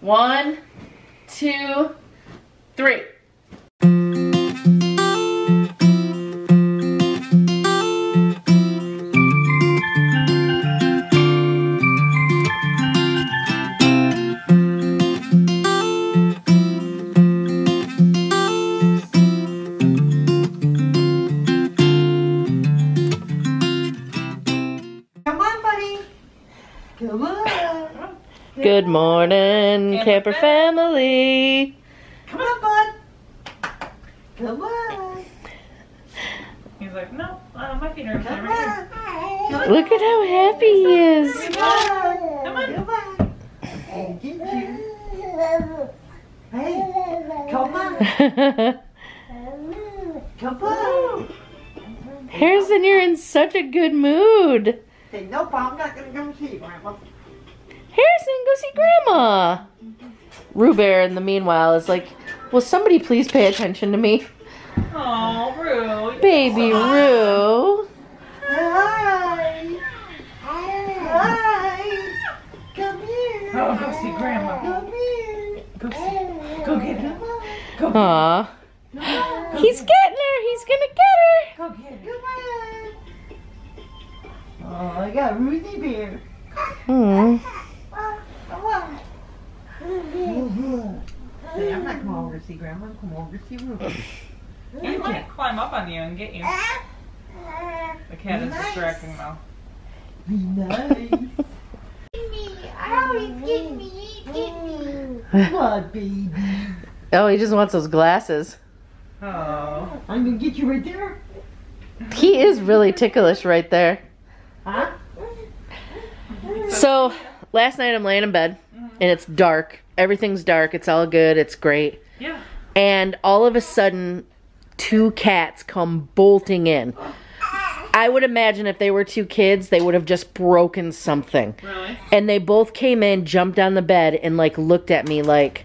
One, two, three. Come on, buddy. Come on. Good morning, camper family. Come on, bud. Come on. He's like, no, uh, my feet are Come right here. on. Come Look at how happy he is. Come on. Come on. Come on. Hey, get you. Hey, come on. Come on. Harrison, you're in such a good mood. Hey, nope, I'm not gonna come see Grandma. Harrison, go see Grandma. Rue Bear, in the meanwhile, is like, will somebody please pay attention to me? Oh, Rue. Baby Rue. Hi. Hi. Come here. Oh, go see Grandma. Come here. Go see. Go get her. Come on. Go, Aw. He's getting her. He's gonna get her. go get her. Come on. Oh, I got Ruthie Bear. Hmm. Come. Hey, I'm not coming over to see Grandma. I'm coming over to see Ruthie. He might climb up on you and get you. The cat is distracting though. Be nice. Come on, baby. Oh, he just wants those glasses. Oh. I'm gonna get you right there. He is really ticklish right there. Huh? So, last night I'm laying in bed and it's dark. Everything's dark. It's all good. It's great. Yeah. And all of a sudden, two cats come bolting in. I would imagine if they were two kids, they would have just broken something. Really? And they both came in, jumped on the bed, and like looked at me like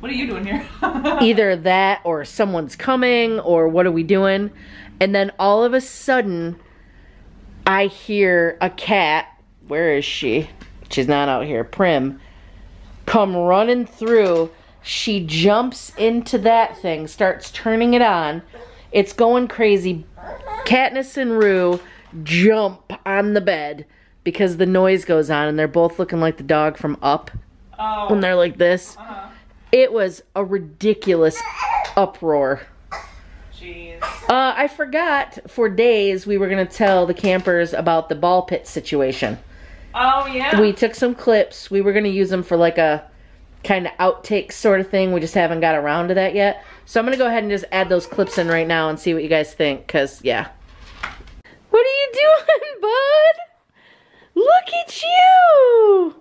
What are you doing here? either that or someone's coming or what are we doing? And then all of a sudden, I hear a cat. Where is she? She's not out here. Prim. Come running through. She jumps into that thing, starts turning it on. It's going crazy. Katniss and Rue jump on the bed because the noise goes on, and they're both looking like the dog from Up oh. when they're like this. Uh-huh. It was a ridiculous uproar. Jeez. Uh, I forgot for days we were going to tell the campers about the ball pit situation. Oh yeah. We took some clips. We were going to use them for like a kind of outtake sort of thing. We just haven't got around to that yet. So I'm going to go ahead and just add those clips in right now and see what you guys think. Because, yeah. What are you doing, bud? Look at you.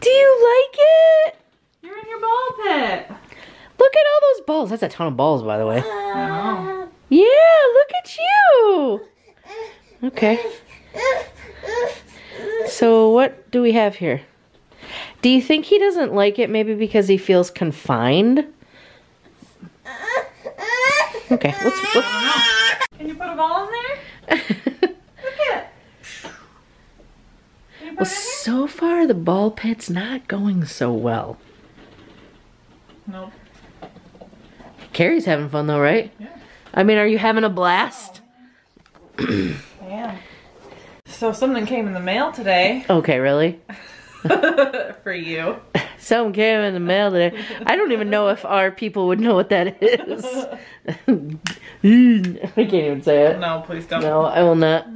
Do you like it? You're in your ball pit. Look at all those balls. That's a ton of balls, by the way. Oh. Yeah, look at you. Okay. So what do we have here? Do you think he doesn't like it maybe because he feels confined? Okay, let's, let's Can you put a ball in there? Look at. Put Well, it so far the ball pit's not going so well. Nope. Cari's having fun though, right? Yeah. I mean, are you having a blast? So something came in the mail today Okay, really? for you. Some came in the mail today. I don't even know if our people would know what that is. I can't even say it. No, please don't. No, I will not.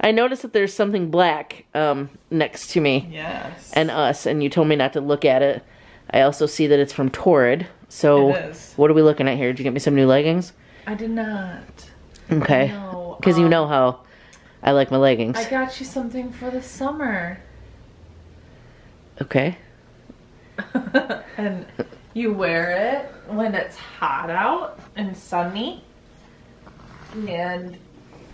I noticed that there's something black um, next to me Yes. and us, and you told me not to look at it. I also see that it's from Torrid. So, It is. what are we looking at here? Did you get me some new leggings? I did not. Okay. No. Because you um, know how I like my leggings. I got you something for the summer. okay. and you wear it when it's hot out and sunny. And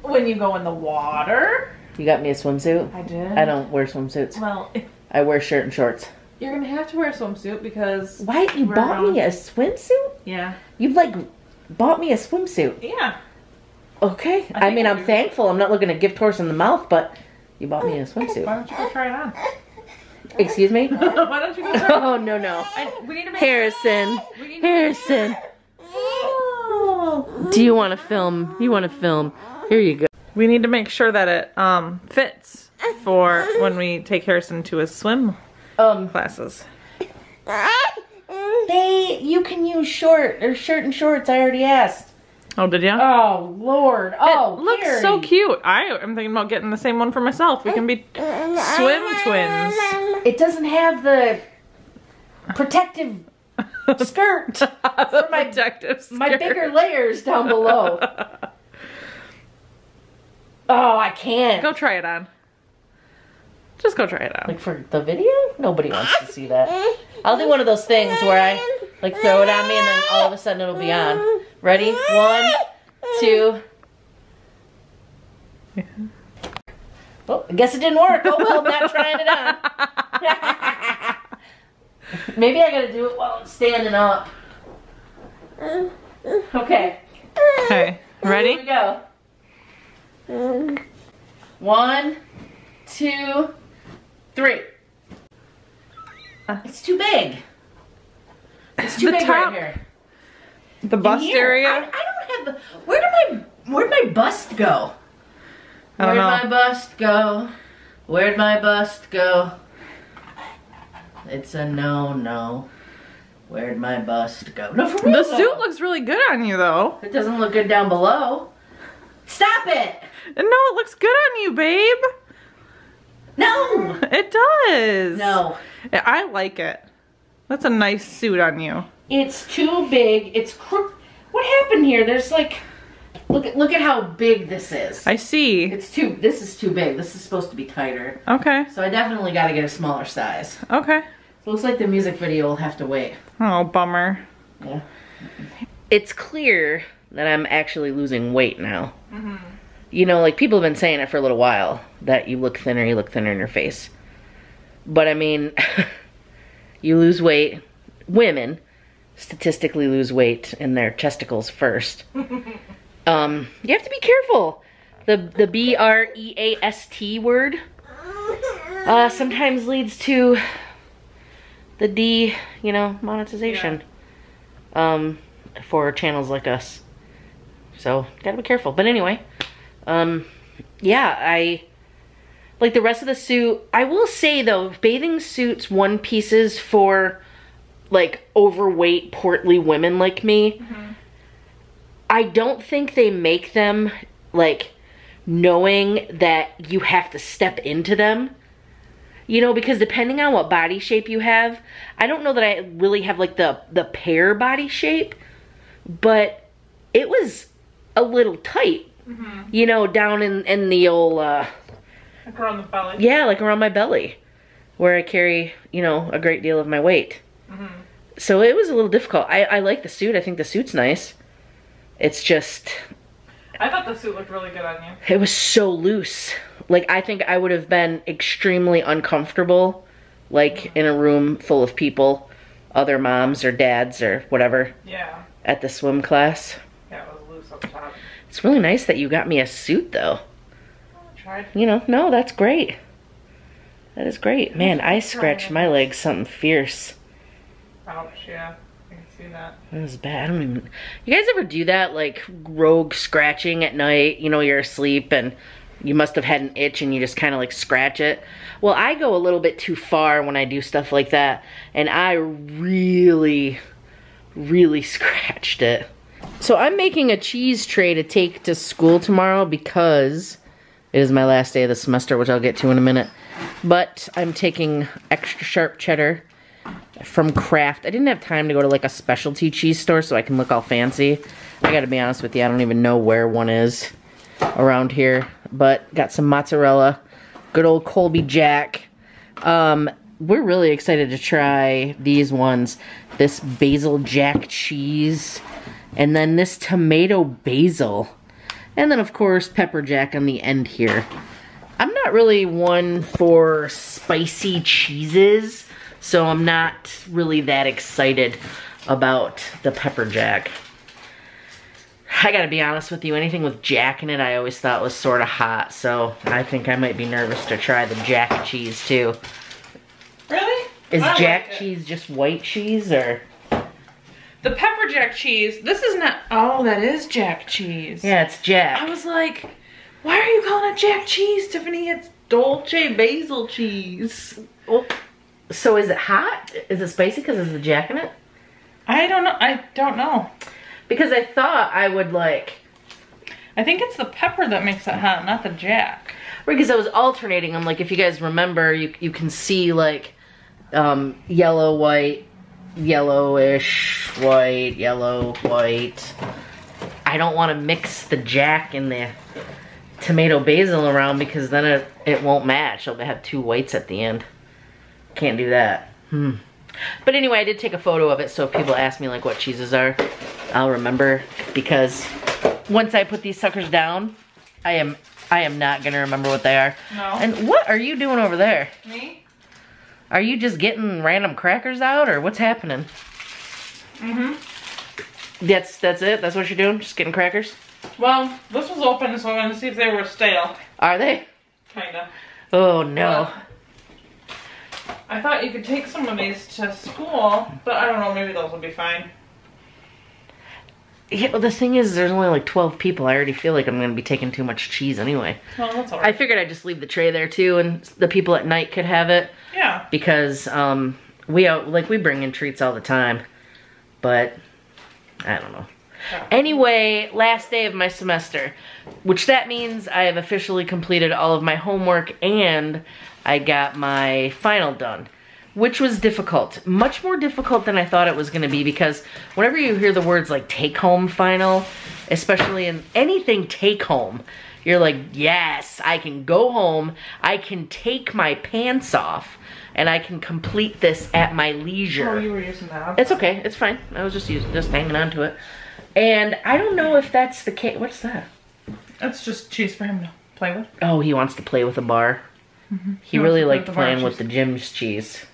when you go in the water. You got me a swimsuit? I did. I don't wear swimsuits. Well, I wear shirt and shorts. you're gonna have to wear a swimsuit because. Why? You bought me a swimsuit? Yeah. You've like bought me a swimsuit. Yeah. Okay. I, think mean, I I'm do. thankful. I'm not looking to gift horse in the mouth, but you bought me a swimsuit. Why don't you go try it on? Excuse me? Why don't you go first? Oh, no, no. I- we need to make Harrison. We need to Harrison. Do you want to film? You want to film? Here you go. We need to make sure that it um fits for when we take Harrison to his swim Um, classes. they, you can use short or shirt and shorts. I already asked. Oh, did you? Oh, Lord. Oh, it looks so cute. I am thinking about getting the same one for myself. We can be swim twins. It doesn't have the protective skirt. the my- protective My bigger layers down below. Oh, I can't. Go try it on. Just go try it on. Like for the video? Nobody wants to see that. I'll do one of those things where I like throw it on me and then all of a sudden it'll be on. Ready? One, two. Well, oh, I guess it didn't work. Oh well, I'm not trying it on. Maybe I gotta do it while I'm standing up. Okay, Okay, here we ready? go. One, two, three. Uh. It's too big. It's too The big top right here. The bust Here. I, area. I don't have. The where did my Where'd my bust go? I don't Where'd know. my bust go? Where'd my bust go? It's a no, no. Where'd my bust go? No, for real. The though. suit looks really good on you, though. It doesn't look good down below. Stop it! No, it looks good on you, babe. No! It does. No. I like it. That's a nice suit on you. It's too big. It's crook. What happened here? There's like, look at look at how big this is. I see. It's too. This is too big. This is supposed to be tighter. Okay. So I definitely got to get a smaller size. Okay. So looks like the music video will have to wait. Oh, bummer. Yeah. It's clear that I'm actually losing weight now. Mm-hmm. You know, like people have been saying it for a little while that you look thinner, you look thinner in your face. But I mean, you lose weight. Women statistically lose weight in their chesticles first. um, you have to be careful. The the B R E A S T word uh, sometimes leads to the D, you know, monetization um, for channels like us. So gotta be careful. But anyway, um, yeah, I like the rest of the suit. I will say though, bathing suits, one pieces for like overweight, portly women like me. I don't think they make them like knowing that you have to step into them. You know, because depending on what body shape you have, I don't know that I really have like the the pear body shape, but it was a little tight. You know, down in in the old uh Like around the belly. yeah, like around my belly, where I carry, you know, a great deal of my weight. Mm-hmm. So it was a little difficult. I, I like the suit. I think the suit's nice. It's just, I thought the suit looked really good on you. it was so loose. Like, I think I would have been extremely uncomfortable, like, mm-hmm. in a room full of people, other moms or dads or whatever, Yeah. at the swim class. Yeah, it was loose up top. It's really nice that you got me a suit, though. Tried. You know, no, that's great. That is great. Man, I scratched my leg something fierce. Ouch, yeah. I can see that. That was bad. I don't even. You guys ever do that, like rogue scratching at night? You know, you're asleep and you must have had an itch and you just kind of like scratch it. Well, I go a little bit too far when I do stuff like that, and I really, really scratched it. So I'm making a cheese tray to take to school tomorrow because it is my last day of the semester, which I'll get to in a minute. But I'm taking extra sharp cheddar from Kraft. I didn't have time to go to like a specialty cheese store so I can look all fancy. I gotta be honest with you, I don't even know where one is around here. But got some mozzarella, good old Colby Jack. Um, we're really excited to try these ones. This basil jack cheese, and then this tomato basil. And then of course pepper jack on the end here. I'm not really one for spicy cheeses, so I'm not really that excited about the pepper jack. I gotta be honest with you, anything with jack in it I always thought was sort of hot, so I think I might be nervous to try the jack cheese too. Really? Is I jack it. cheese just white cheese or? The pepper jack cheese. This is not. Oh, that is jack cheese. Yeah, it's jack. I was like, why are you calling it jack cheese, Tiffany? It's Dolce basil cheese. Well, so is it hot? Is it spicy because there's a jack in it? I don't know. I don't know. Because I thought I would like, I think it's the pepper that makes it hot, not the jack. because I was alternating I'm Like if you guys remember, you you can see like um, yellow, white, yellowish, white, yellow, white. I don't want to mix the jack and the tomato basil around because then it, it won't match. I'll have two whites at the end. Can't do that. Hmm. But anyway, I did take a photo of it, so if people ask me like what cheeses are, I'll remember because once I put these suckers down, I am I am not gonna remember what they are. No. And what are you doing over there? Me? Are you just getting random crackers out, or what's happening? Mm-hmm. That's that's it. That's what you're doing. Just getting crackers. Well, this was open, so I'm gonna see if they were stale. Are they? Kinda. Oh no. I thought you could take some of these to school, but I don't know, maybe those will be fine. Yeah, well, the thing is, there's only like 12 people. I already feel like I'm gonna be taking too much cheese anyway. Well, that's all right. I figured I'd just leave the tray there too, and the people at night could have it Yeah. because um we out like we bring in treats all the time, but I don't know. Yeah. Anyway, last day of my semester, which that means I have officially completed all of my homework and I got my final done, which was difficult. Much more difficult than I thought it was going to be because whenever you hear the words like take home final, especially in anything take home, you're like, yes, I can go home, I can take my pants off, and I can complete this at my leisure. Oh, you were using that. It's okay. It's fine. I was just using, just hanging on to it. And I don't know if that's the case. What's that? It's just cheese for him to play with. Oh, he wants to play with a bar. He, Mm-hmm. He wants really liked with the bar playing with the Jim's cheese.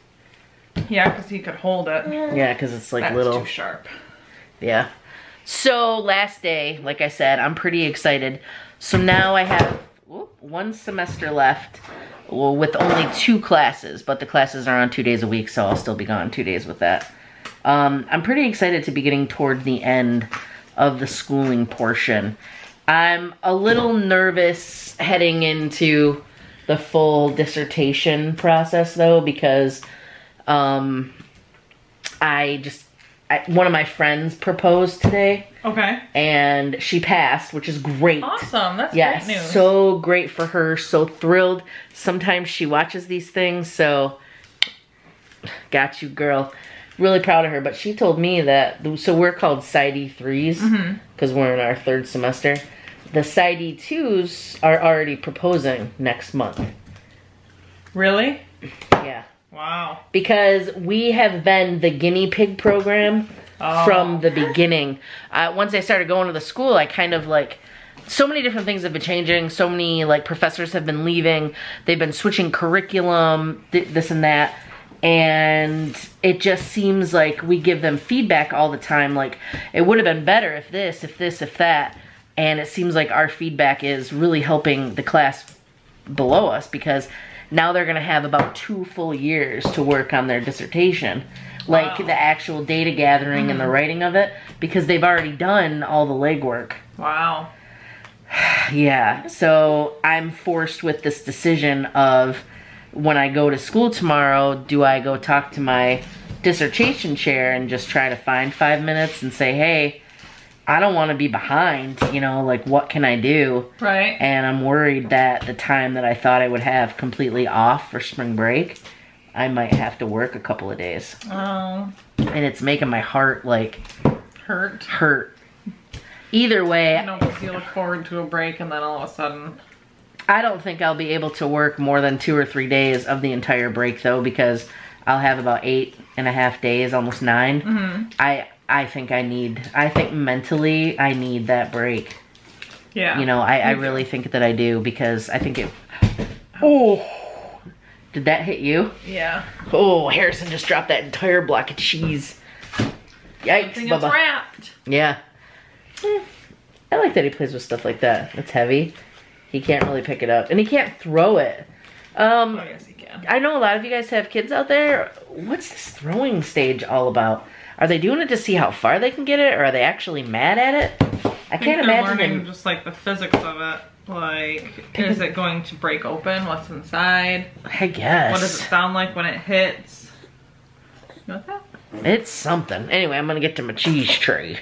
Yeah, because he could hold it. Yeah, because it's like That's little. too sharp. Yeah. So last day, like I said, I'm pretty excited. So now I have whoop, one semester left. Well, with only two classes, but the classes are on two days a week, so I'll still be gone two days with that. Um, I'm pretty excited to be getting toward the end of the schooling portion. I'm a little nervous heading into the full dissertation process, though, because um, I just I, one of my friends proposed today, Okay. and she passed, which is great. Awesome. That's Yes, great news. so great for her. So thrilled. Sometimes she watches these things, so got you, girl. Really proud of her. But she told me that so we're called PsyD threes Mm-hmm. because we're in our third semester. The PsyD twos are already proposing next month. really? Yeah, Wow. because we have been the guinea pig program Oh. from the beginning. Uh, once I started going to the school, I kind of like so many different things have been changing. So many like professors have been leaving. They've been switching curriculum, th- this and that. And it just seems like we give them feedback all the time. Like, it would have been better if this, if this, if that. And it seems like our feedback is really helping the class below us because now they're going to have about two full years to work on their dissertation like Wow. the actual data gathering and the mm-hmm. writing of it because they've already done all the legwork Wow. yeah so i'm forced with this decision of when i go to school tomorrow do i go talk to my dissertation chair and just try to find five minutes and say hey i don't want to be behind you know like what can i do Right. and I'm worried that the time that I thought I would have completely off for spring break, I might have to work a couple of days. Oh. And it's making my heart like Hurt. hurt. Either way, I know, because you look forward to a break and then all of a sudden. I don't think I'll be able to work more than two or three days of the entire break though, because I'll have about eight and a half days, almost 9 Mm-hmm. I I think I need. I think mentally I need that break. Yeah. You know, I, I really think that I do because I think it. Oh, did that hit you? Yeah. Oh, Harrison just dropped that entire block of cheese. Yikes, I think it's wrapped. Yeah. Eh, I like that he plays with stuff like that. It's heavy. He can't really pick it up. And he can't throw it. Um, Oh, yes, he can. I know a lot of you guys have kids out there. What's this throwing stage all about? Are they doing it to see how far they can get it, or are they actually mad at it? I I can't they're imagine learning them. just like the physics of it. Like, is it going to break open? What's inside? I guess. What does it sound like when it hits? You know that? It's something. Anyway, I'm gonna get to my cheese tray.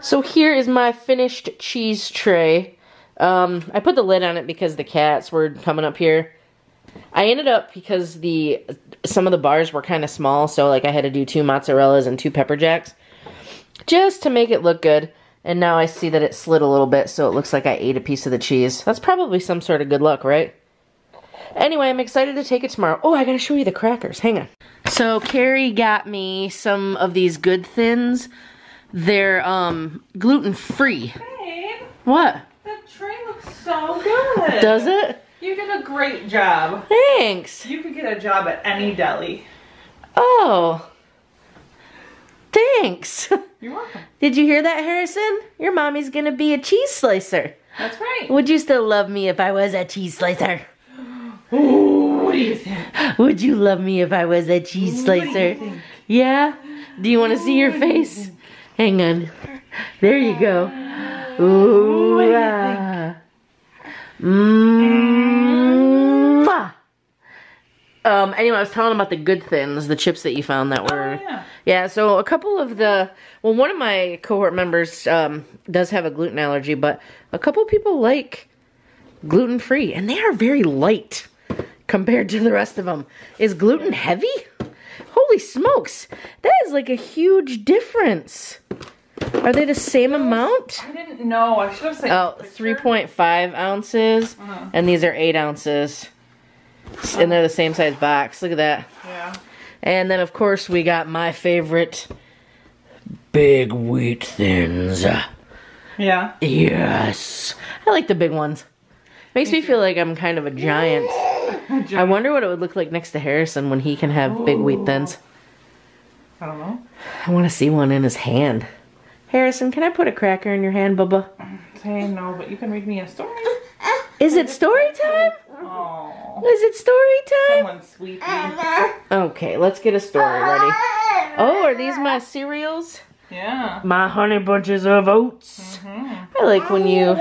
So here is my finished cheese tray. Um, I put the lid on it because the cats were coming up here. I ended up because the some of the bars were kind of small, so like I had to do two mozzarellas and two pepper jacks just to make it look good. And now I see that it slid a little bit, so it looks like I ate a piece of the cheese. That's probably some sort of good luck, right? Anyway, I'm excited to take it tomorrow. Oh, I gotta show you the crackers. Hang on. So Cari got me some of these good thins. They're um gluten free. Babe, What? that tray looks so good. Does it? You did a great job. Thanks. You could get a job at any deli. Oh. Thanks. You're welcome. Did you hear that, Harrison? Your mommy's gonna be a cheese slicer. That's right. Would you still love me if I was a cheese slicer? Ooh, what do you think? Would you love me if I was a cheese slicer? Do Yeah? Do you want to see your face? Hang on. There you go. Ooh. ah. Um, anyway, I was telling about the good thins, the chips that you found that were. Oh, yeah. Yeah, so a couple of the well, one of my cohort members um, does have a gluten allergy, but a couple people like gluten free, and they are very light compared to the rest of them. Is gluten heavy? Holy smokes, that is like a huge difference. Are they the same amount? I didn't know. I should have said. Oh, 3.5 ounces, Uh-huh. and these are 8 ounces. And they're the same size box. Look at that. Yeah. And then, of course, we got my favorite big wheat thins. Yeah. Yes. I like the big ones. Makes me feel like I'm kind of a giant. I wonder what it would look like next to Harrison when he can have big wheat thins. I don't know. I want to see one in his hand. Harrison, can I put a cracker in your hand, Bubba? Say no, but you can read me a story. Is it story time? Oh, Is it story time? someone's sweepy. Okay, let's get a story ready. Oh, are these my cereals? Yeah. My honey bunches of oats. Mhm. I like when you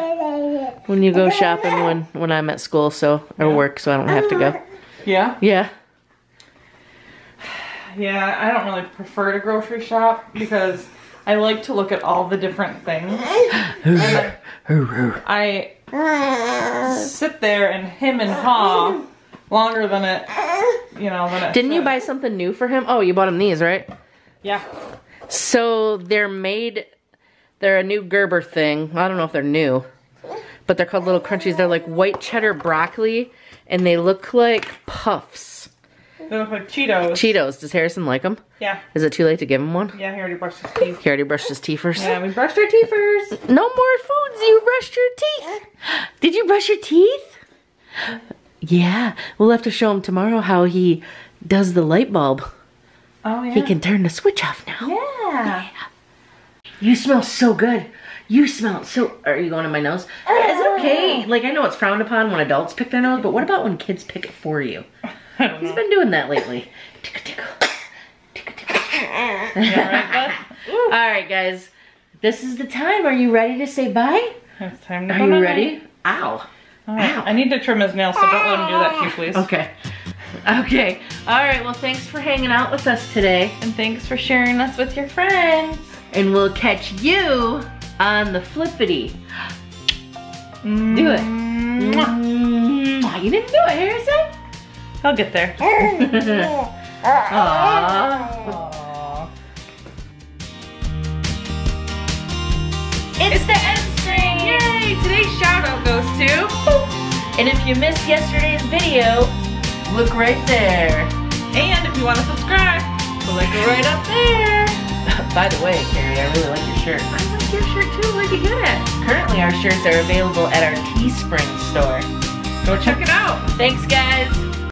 when you go shopping when when I'm at school so or work so I don't have to go. Yeah. Yeah. Yeah. I don't really prefer to grocery shop because I like to look at all the different things. I sit there and him and haw longer than it, you know, than it. Didn't you buy something new for him? Oh, you bought him these, right? Yeah. So they're made they're a new Gerber thing. I don't know if they're new. But they're called little crunchies. They're like white cheddar broccoli and they look like puffs. Like Cheetos. Cheetos. Does Harrison like them? yeah. Is it too late to give him one? Yeah. He already brushed his teeth. He already brushed his teeth first. Yeah. We brushed our teeth first. No more foods. You brushed your teeth. Did you brush your teeth? Yeah. We'll have to show him tomorrow how he does the light bulb. Oh yeah. He can turn the switch off now. Yeah. You smell so good. You smell so. Are you going in my nose? Is it okay? Like, I know it's frowned upon when adults pick their nose, but what about when kids pick it for you? He's been doing that lately. Tickle, tickle. Tickle, tickle. Right, All right, guys. This is the time. Are you ready to say bye? It's time to Are you night. ready? Ow. All right. I need to trim his nails, so don't let him do that to you, please. Okay. Okay. All right. Well, thanks for hanging out with us today. And thanks for sharing us with your friends. And we'll catch you on the flippity. Do it. Mm. Mwah. Mwah. You didn't do it, Harrison. I'll get there. Aww. It's the end screen! Yay! Today's shout out goes to. And if you missed yesterday's video, look right there. And if you want to subscribe, click right up there. By the way, Cari, I really like your shirt. I like your shirt too. Where'd you get it? Currently, our shirts are available at our Teespring store. Go check it out. Thanks, guys.